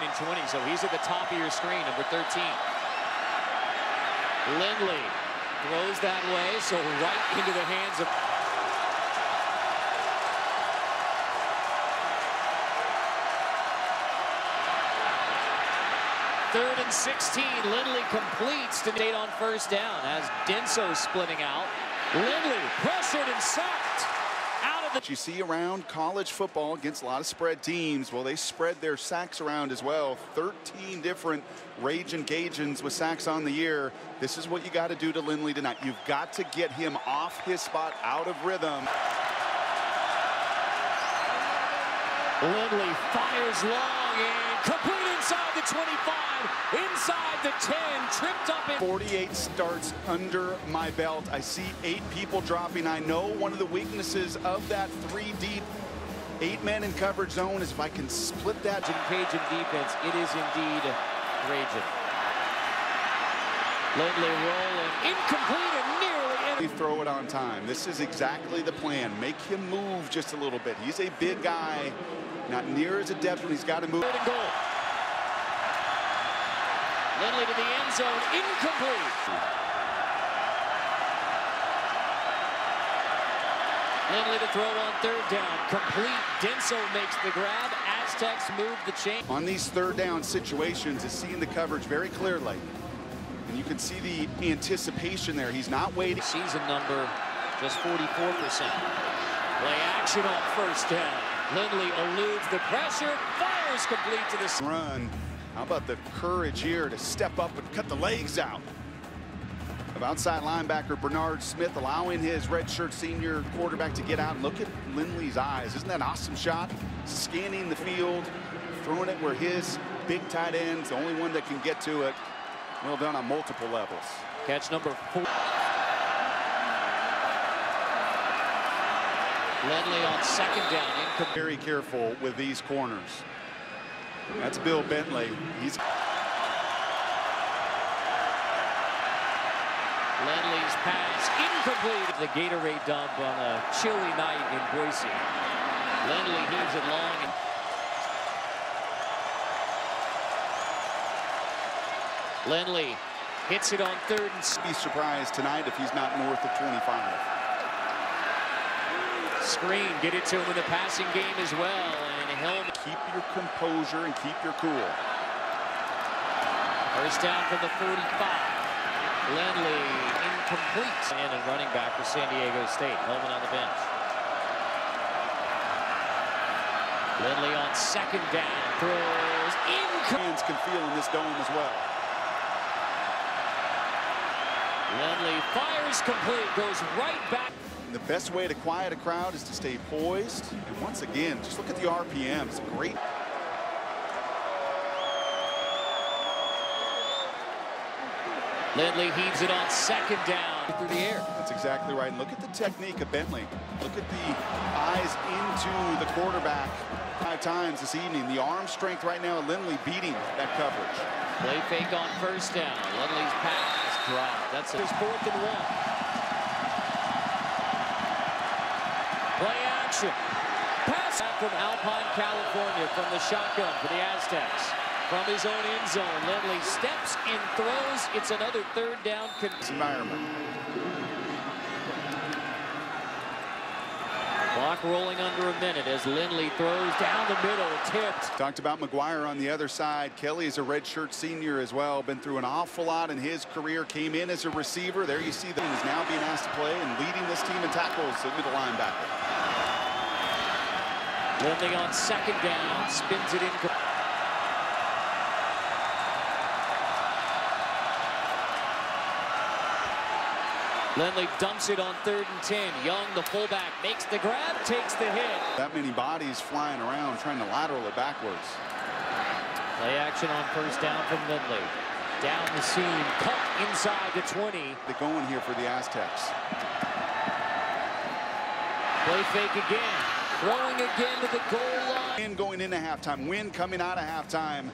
and 20, so he's at the top of your screen, number 13. Lindley throws that way, so right into the hands of Third and 16. Lindley completes to Nate on first down as Denso splitting out. Lindley pressured and sacked. You see around college football against a lot of spread teams. Well, they spread their sacks around as well. 13 different raging Cajuns with sacks on the year. This is what you got to do to Lindley tonight. You've got to get him off his spot, out of rhythm. Lindley fires long and complete inside the 25, inside the 10, tripped up in 48 starts under my belt. I see eight people dropping. I know one of the weaknesses of that three deep, eight men in coverage zone is if I can split that. Cajun defense. It is indeed raging. Lindley rolling, incomplete and nearly in. Throw it on time. This is exactly the plan. Make him move just a little bit. He's a big guy, not near as adept when he's got to move. Lindley to the end zone, incomplete. Lindley to throw on third down, complete. Denso makes the grab. Aztecs move the chain. On these third down situations is seeing the coverage very clearly. And you can see the anticipation there. He's not waiting. Season number just 44%. Play action on first down. Lindley eludes the pressure, fires complete to the Run. How about the courage here to step up and cut the legs out of outside linebacker Bernard Smith, allowing his redshirt senior quarterback to get out. Look at Lindley's eyes. Isn't that an awesome shot? Scanning the field, throwing it where his big tight end's the only one that can get to it. Well done on multiple levels. Catch number four. Lindley on second down. Very careful with these corners. That's Bill Bentley. He's Lindley's pass incomplete. The Gatorade dump on a chilly night in Boise. Lindley heaves it long. And Lindley hits it on third and be surprised tonight if he's not north of 25. Screen. Get it to him in the passing game as well. And Helm Keep your composure and keep your cool. First down from the 45. Lindley incomplete. And a running back for San Diego State. Holman on the bench. Lindley on second down. Throws incomplete. Fans can feel in this dome as well. Lindley fires complete. Goes right back. The best way to quiet a crowd is to stay poised. And once again, just look at the RPM. It's a great. Lindley heaves it on second down through the air. That's exactly right. And look at the technique of Bentley. Look at the eyes into the quarterback five times this evening. The arm strength right now, of Lindley beating that coverage. Play fake on first down. Lindley's pass dropped. That's his fourth and one. Play action. Pass back from Alpine, California from the shotgun for the Aztecs. From his own end zone, Lindley steps and throws. It's another third down. Con- Environment. Rolling under a minute as Lindley throws down the middle, tipped. Talked about McGuire on the other side. Kelly is a redshirt senior as well. Been through an awful lot in his career. Came in as a receiver. There you see that he's now being asked to play and leading this team in tackles at middle linebacker. Lindley on second down, spins it in. Lindley dumps it on third and 10. Young, the fullback, makes the grab, takes the hit. That many bodies flying around trying to lateral it backwards. Play action on first down from Lindley. Down the seam, cut inside the 20. They're going here for the Aztecs. Play fake again. Throwing again to the goal line. Win going into halftime. Win coming out of halftime.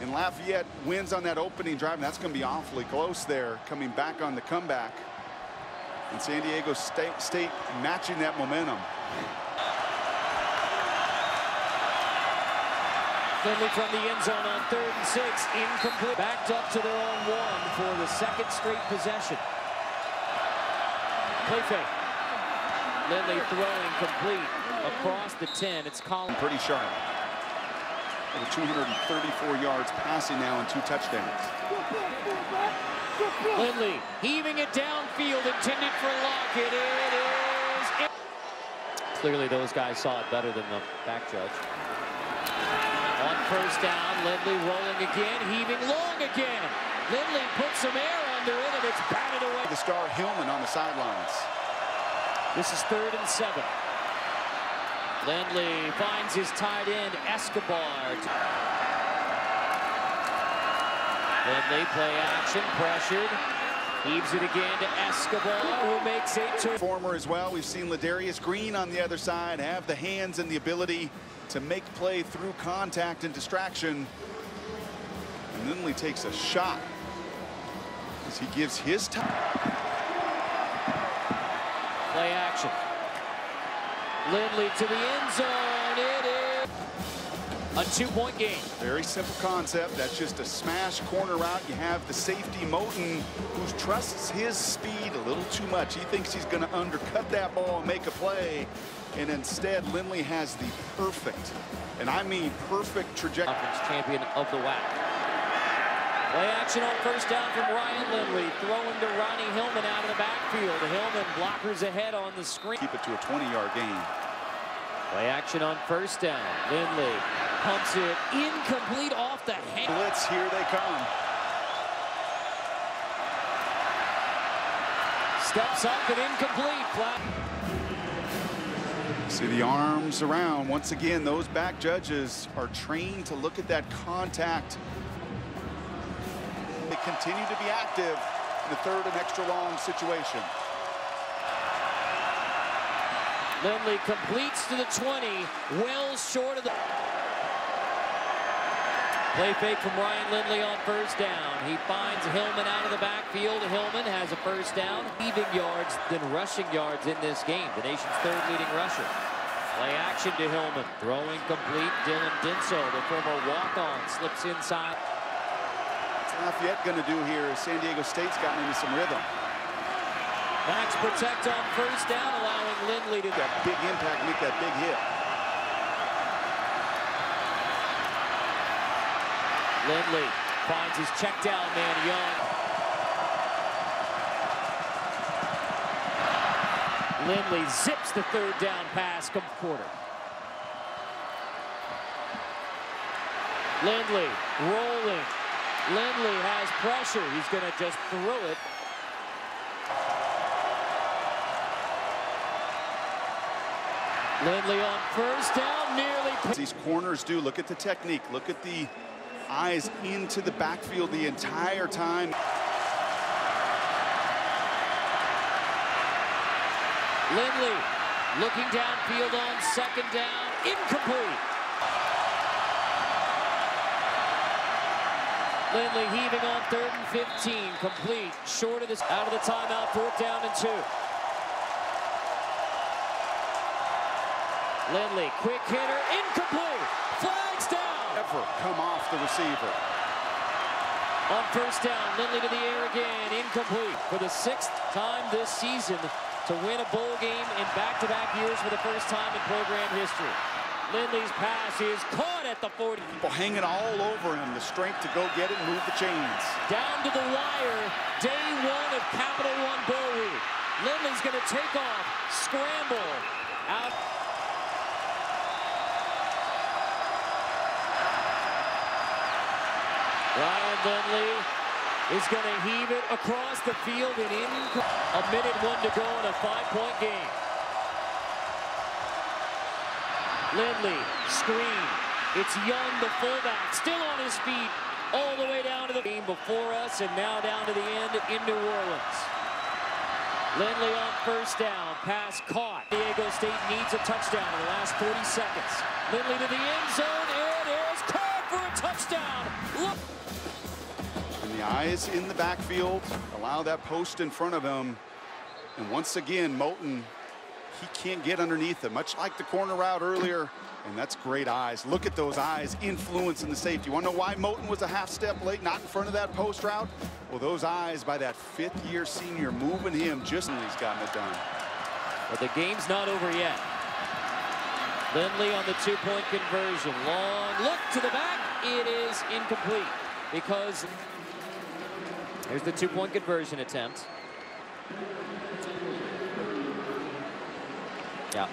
And Lafayette wins on that opening drive. And that's going to be awfully close there. Coming back on the comeback. And San Diego State, State matching that momentum. Lindley from the end zone on third and six. Incomplete. Backed up to their own one for the second straight possession. Play fake. Lindley throwing complete across the 10. It's Collins. Pretty sharp. Over 234 yards passing now and two touchdowns. Lindley heaving it downfield, intended for Lockett. It is. Clearly, those guys saw it better than the back judge. On first down, Lindley rolling again, heaving long again. Lindley puts some air under it, and it's batted away. The star Hillman on the sidelines. This is third and seven. Lindley finds his tight end, Escobar. Lindley play action, pressured. Heaves it again to Escobar, who makes it to... Former as well. We've seen Ladarius Green on the other side have the hands and the ability to make play through contact and distraction. And Lindley takes a shot as he gives his time. Play action. Lindley to the end zone. It is a two-point game. Very simple concept. That's just a smash corner route. You have the safety Moten, who trusts his speed a little too much. He thinks he's going to undercut that ball and make a play. And instead, Lindley has the perfect, and I mean perfect trajectory. Champion of the WAC. Play action on first down from Ryan Lindley. Throwing to Ronnie Hillman out of the backfield. Hillman blockers ahead on the screen. Keep it to a 20-yard game. Play action on first down. Lindley pumps it incomplete off the hand. Blitz, here they come. Steps up and incomplete. Flat. See the arms around. Once again, those back judges are trained to look at that contact. They continue to be active in the third and extra long situation. Lindley completes to the 20, well short of the... Play fake from Ryan Lindley on first down. He finds Hillman out of the backfield. Hillman has a first down. Even yards than rushing yards in this game. The nation's third leading rusher. Play action to Hillman. Throwing complete. Dylan Denso, the former walk-on, slips inside. What's Lafayette going to do here San Diego State's gotten into some rhythm? Max protect on first down, allowing Lindley to... That big impact, make that big hit. Lindley finds his check down man, Young. Lindley zips the third down pass, come quarter. Lindley rolling. Lindley has pressure. He's going to just throw it. Lindley on first down, nearly. These corners do. Look at the technique. Look at the eyes into the backfield the entire time. Lindley looking downfield on second down, incomplete. Lindley heaving on third and 15, complete, short of this, out of the timeout, fourth down and two. Lindley, quick hitter, incomplete, down. Ever come off the receiver. On first down, Lindley to the air again, incomplete for the sixth time this season to win a bowl game in back-to-back -back years for the first time in program history. Lindley's pass is caught at the 40. People hanging all over him, the strength to go get it and move the chains. Down to the wire, day one of Capital One Bowl Week. Lindley's going to take off, scramble, out. Ryan Lindley is going to heave it across the field and in a minute one to go in a five-point game. Lindley, screen. It's Young, the fullback, still on his feet all the way down to the game before us and now down to the end in New Orleans. Lindley on first down, pass caught. Diego State needs a touchdown in the last 30 seconds. Lindley to the end zone, it is called for a touchdown. Eyes in the backfield, allow that post in front of him. And once again, Moton he can't get underneath him, much like the corner route earlier. And that's great eyes. Look at those eyes influencing the safety. You want to know why Moton was a half step late, not in front of that post route? Well, those eyes by that fifth year senior moving him just when he's gotten it done. But the game's not over yet. Lindley on the two-point conversion. Long look to the back. It is incomplete because here's the two-point conversion attempt. Yeah.